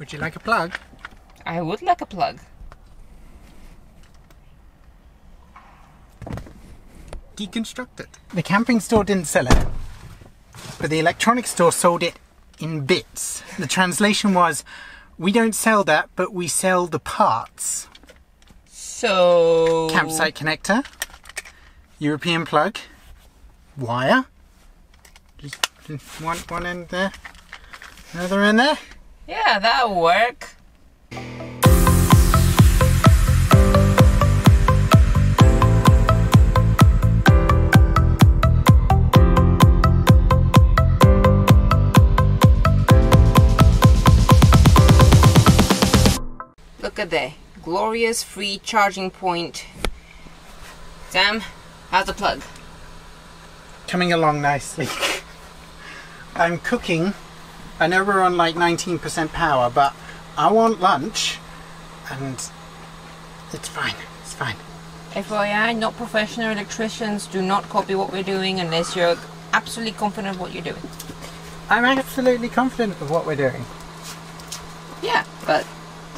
Would you like a plug? I would like a plug. Deconstruct it. The camping store didn't sell it, but the electronics store sold it in bits. The translation was, we don't sell that, but we sell the parts. So. Campsite connector, European plug, wire, just one, one end there, another end there. Yeah, that'll work. Look at that glorious free charging point. Sam, how's the plug? Coming along nicely. I'm cooking. I know we're on like 19% power, but I want lunch and it's fine. It's fine. FYI, not professional electricians. Do not copy what we're doing unless you're absolutely confident of what you're doing. I'm absolutely confident of what we're doing. Yeah, but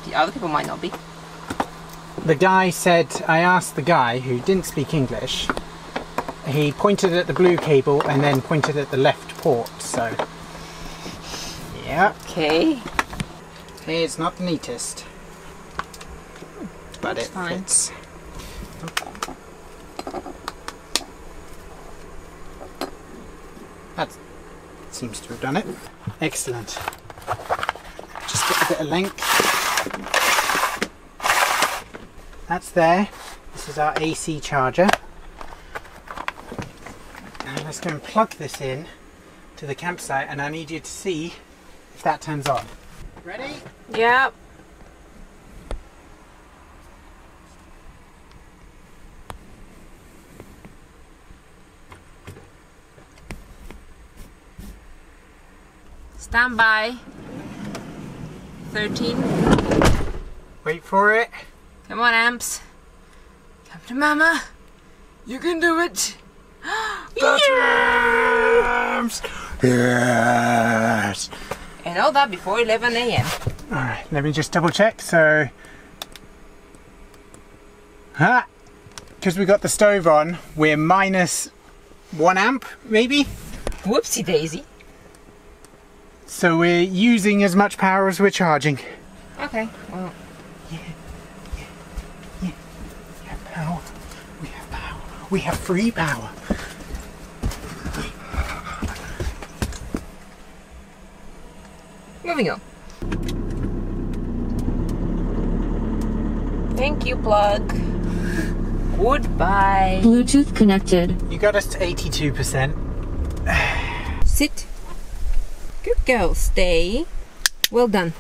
the other people might not be. The guy said, I asked the guy who didn't speak English, he pointed at the blue cable and then pointed at the left port, so. Yeah. Okay. Hey, it's not the neatest. But That's it fine. fits. That seems to have done it. Excellent. Just get a bit of length. That's there. This is our AC charger. Now let's go and plug this in to the campsite and I need you to see if that turns on. Ready? Yep. Stand by. 13. Wait for it. Come on, amps. Come to mama. You can do it. Yes! Yes! And all that before 11 a.m. Alright, let me just double check. So, huh? Because we got the stove on, we're minus one amp, maybe? Whoopsie daisy. So we're using as much power as we're charging. Okay, well, We have power. We have power. We have free power. Moving on. Thank you, plug. Goodbye. Bluetooth connected. You got us to 82%. Sit. Good girl, stay. Well done.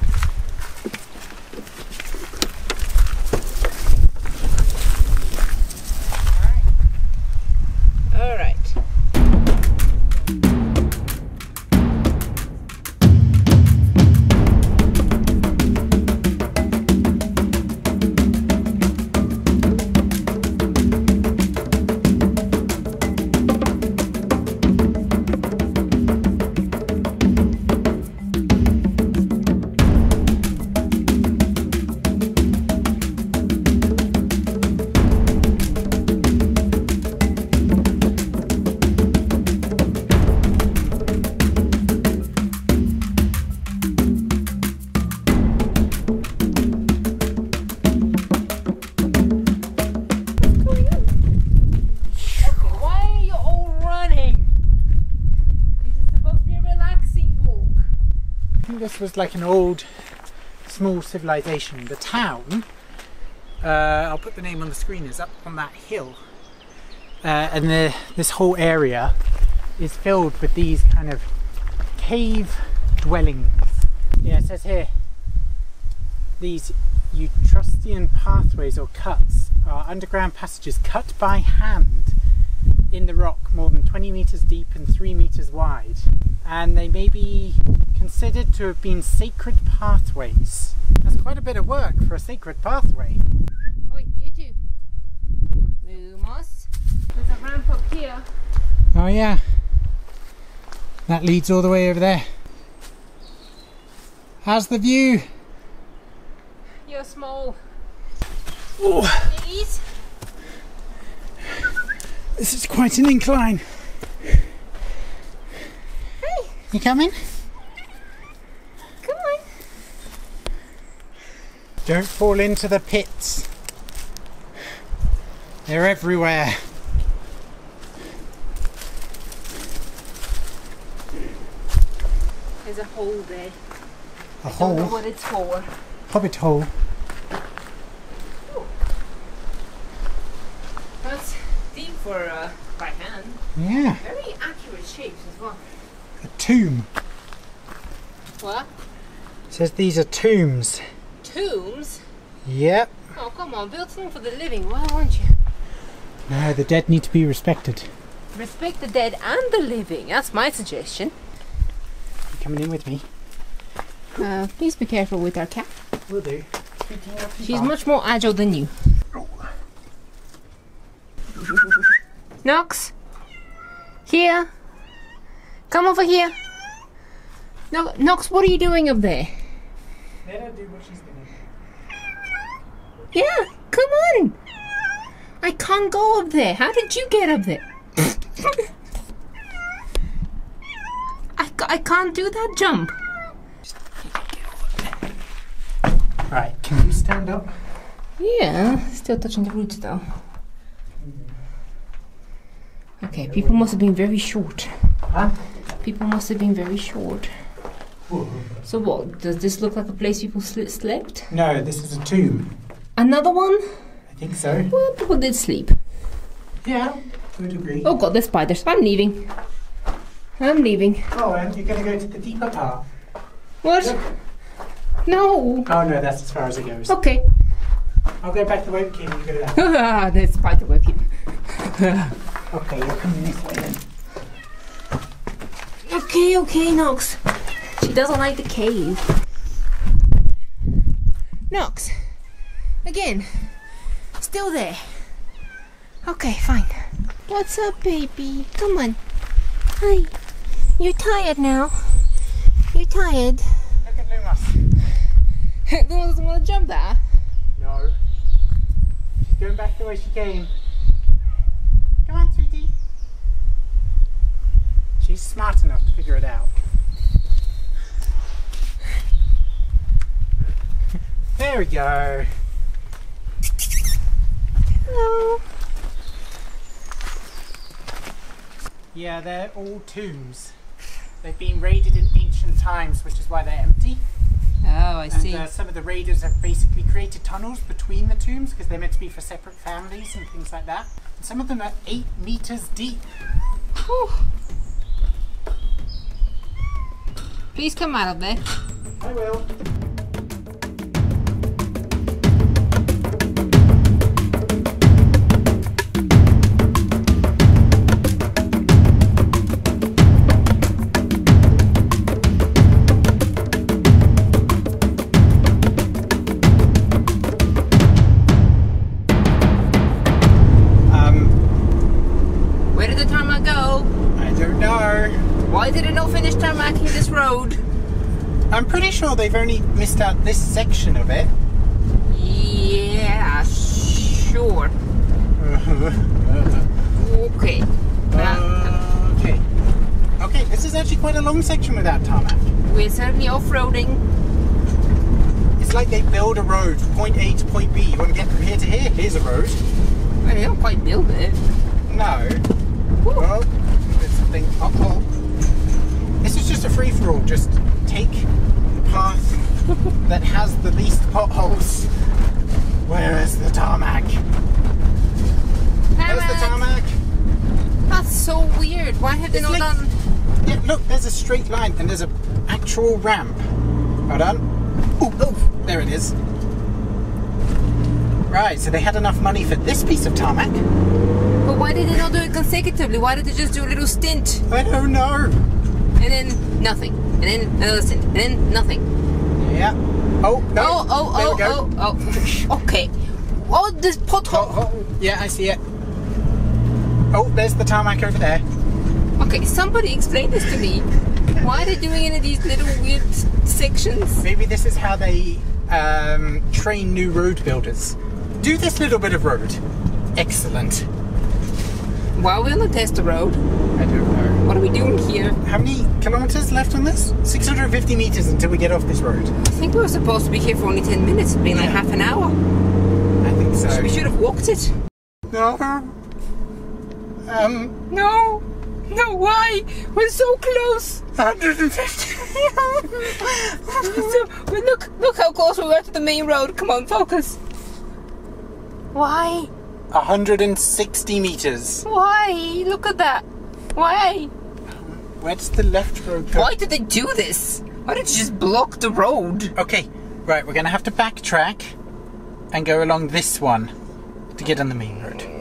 Was like an old, small civilization. The town, uh, I'll put the name on the screen, is up on that hill. Uh, and the, this whole area is filled with these kind of cave dwellings. Yeah, it says here, these Etruscan pathways or cuts are underground passages cut by hand in the rock more than 20 meters deep and 3 meters wide. And they may be considered to have been sacred pathways. That's quite a bit of work for a sacred pathway. Oh, Oi, you two. Lumos. There's a ramp up here. Oh, yeah. That leads all the way over there. How's the view? You're small. Oh, Please. this is quite an incline. You coming? come on. Don't fall into the pits. They're everywhere. There's a hole there. A Don't know hole, what it's for. hobbit hole. That's deep for uh, by hand. Yeah, Very accurate shapes as well. A tomb. What? It says these are tombs. Tombs? Yep. Oh, come on. Build something for the living. Why won't you? No, the dead need to be respected. Respect the dead and the living. That's my suggestion. You coming in with me? Uh, please be careful with our cat. Will do. She's much more agile than you. Nox, here. Come over here. No, Nox, what are you doing up there? Let her do what she's doing. Yeah, come on. I can't go up there. How did you get up there? I, I can't do that jump. Right, can you stand up? Yeah, still touching the roots though. Mm-hmm. Okay, people must have been very short. Huh? People must have been very short. So what? Does this look like a place people sl- slept? No, this is a tomb. Another one? I think so. Well, people did sleep. Yeah, to a degree. Oh god, there's spiders. I'm leaving. I'm leaving. Oh, and you're going to go to the deeper part. What? No. Oh no, that's as far as it goes. Okay. I'll go back the way we came. You go that. ah, there's spider webby. Okay, you're coming this way then. Okay, okay, Nox. She doesn't like the cave. Nox. Again. Still there. Okay, fine. What's up, baby? Come on. Hi. You're tired now. You're tired. Look at the one doesn't want to jump there. No. She's going back the way she came. Come on, sweetie. She's smart enough to figure it out. There we go. Hello. Yeah, they're all tombs. They've been raided in ancient times, which is why they're empty. Oh, I And uh, some of the raiders have basically created tunnels between the tombs because they're meant to be for separate families and things like that. And some of them are eight meters deep. Please come out of there. I will. They've only missed out this section of it. Yeah, sure. Okay. Okay. Okay, this is actually quite a long section without tarmac. we're certainly off-roading. It's like they build a road, from point A to point B. You want to get from here to here? Here's a road. Well, they don't quite build it. No. Well, there's something. Uh oh. This is just a free for all. Just take path that has the least potholes. Where is the tarmac? There's the tarmac. That's so weird. Why have they It's not like- done? Yeah, look, there's a straight line and there's a actual ramp. Hold on. Oh, oh, there it is. Right, so they had enough money for this piece of tarmac. But why did they not do it consecutively? Why did they just do a little stint I don't know. and then nothing, and then another stint, and then nothing? Yeah. Oh, no. Oh, oh, There oh, go. oh, oh. Okay. Oh, this pothole. Oh, oh, yeah, I see it. Oh, there's the tarmac over there. Okay, somebody explain this to me. Why are they doing any of these little weird sections. Maybe this is how they um, train new road builders. Do this little bit of road. Excellent. Why are we on the test road? I don't know. What are we doing here? How many kilometers left on this? 650 meters until we get off this road. I think we were supposed to be here for only 10 minutes. It's been like half an hour. I think so. We should have walked it. No. Um, No. No, why? We're so close. 150. So, but look, look how close we were to the main road. Come on, focus. Why? 160 meters. Why? Look at that. Why? Where does the left road go? Why did they do this? Why did you just block the road? Okay, right, we're gonna have to backtrack and go along this one to get on the main road.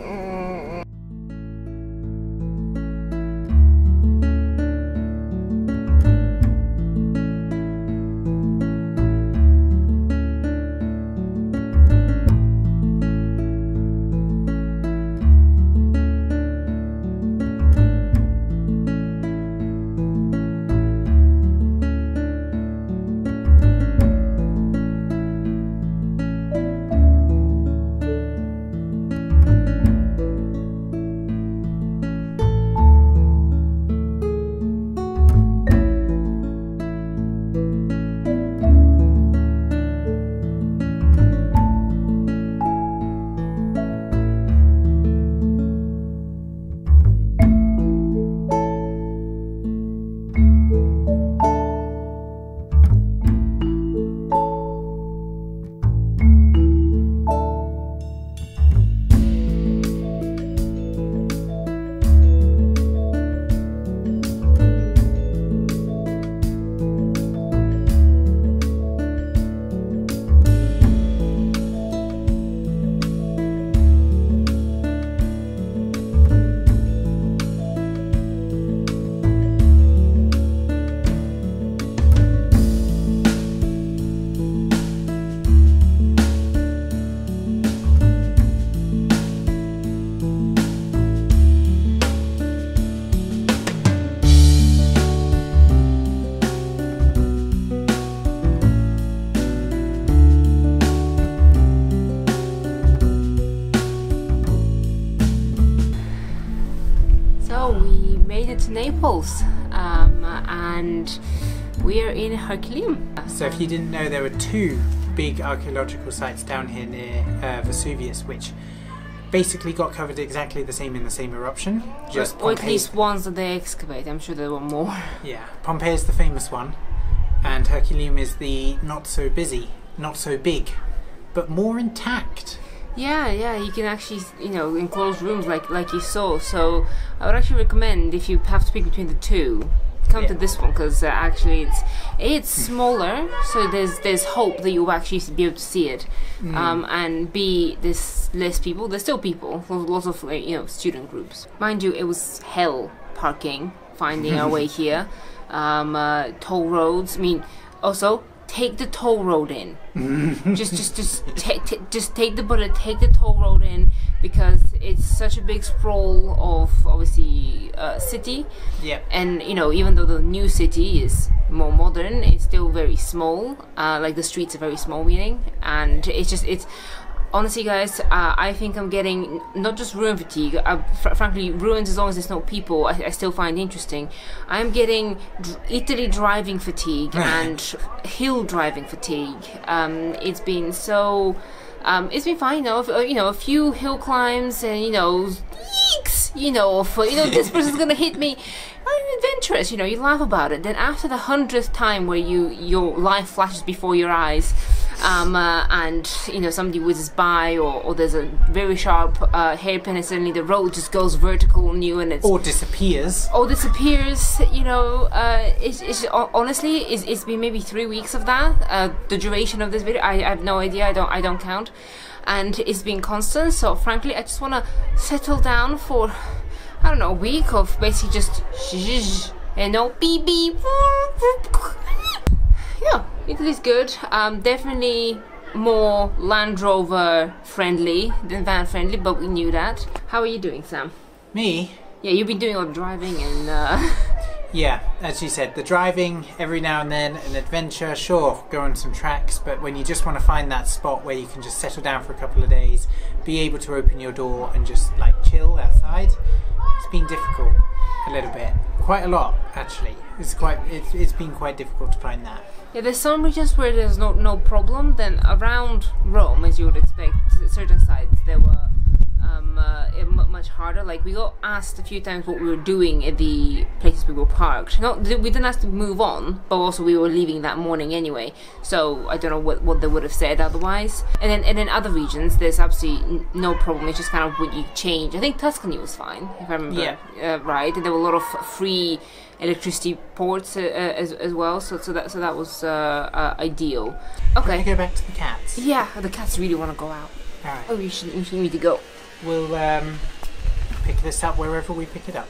Naples, um, and we are in Herculaneum. So, if you didn't know, there were two big archaeological sites down here near uh, Vesuvius, which basically got covered exactly the same in the same eruption. Just or at least ones that they excavate. I'm sure there were more. Yeah, Pompeii is the famous one, and Herculaneum is the not so busy, not so big, but more intact. Yeah, yeah, you can actually, you know, enclosed rooms like like you saw. So I would actually recommend if you have to pick between the two, come to this one because uh, actually it's it's smaller, so there's there's hope that you'll actually be able to see it. Um, and B, there's less people. There's still people, lots of like, you know student groups. Mind you, it was hell parking finding our way here. Um, uh, toll roads. I mean, also take the toll road in. Just just just take t- just take the bullet take the toll road in because it's such a big sprawl of obviously uh, city. Yeah. and you know even though the new city is more modern it's still very small. Uh, like the streets are very small meaning. And it's just it's honestly guys uh, i think i'm getting not just ruin fatigue uh, fr- frankly ruins as long as there's no people I, I still find interesting i'm getting italy driving fatigue and hill driving fatigue um, it's been so um, it's been fine, you know, if, uh, you know, a few hill climbs and you know, yeeks, you know, for you know, this person's gonna hit me. I'm adventurous, you know, you laugh about it. Then after the hundredth time where you your life flashes before your eyes, um, uh, and you know somebody whizzes by, or, or there's a very sharp uh, hairpin, and suddenly the road just goes vertical on you, and it's Or disappears. all disappears. You know, uh, it's, it's honestly, it's, it's been maybe three weeks of that. Uh, the duration of this video, I, I have no idea. I don't, I don't count, and it's been constant. So frankly, I just want to settle down for, I don't know, a week of basically just and no beep beep. Yeah, Italy's good. Um, definitely more Land Rover friendly than van friendly, but we knew that. How are you doing, Sam? Me? Yeah, you've been doing all the driving and uh, Yeah, as you said, the driving every now and then, an adventure, sure, go on some tracks, but when you just want to find that spot where you can just settle down for a couple of days, be able to open your door and just like chill outside, it's been difficult a little bit. Quite a lot, actually. It's quite. It's, it's been quite difficult to find that. Yeah, there's some regions where there's no no problem. Then around Rome, as you would expect, certain sites there were um, uh, it much harder. Like we got asked a few times what we were doing at the places we were parked. No, we didn't ask to move on, but also we were leaving that morning anyway. So I don't know what, what they would have said otherwise. And then and in other regions, there's absolutely no problem. It's just kind of what you change. I think Tuscany was fine, if I remember Yeah. uh, right. And there were a lot of free electricity ports uh, uh, as, as well. So so that so that was uh, uh, ideal. Okay. go back to the cats? Yeah, the cats really want to go out. All right. Oh, you should, you should need to go. We'll um, pick this up wherever we pick it up.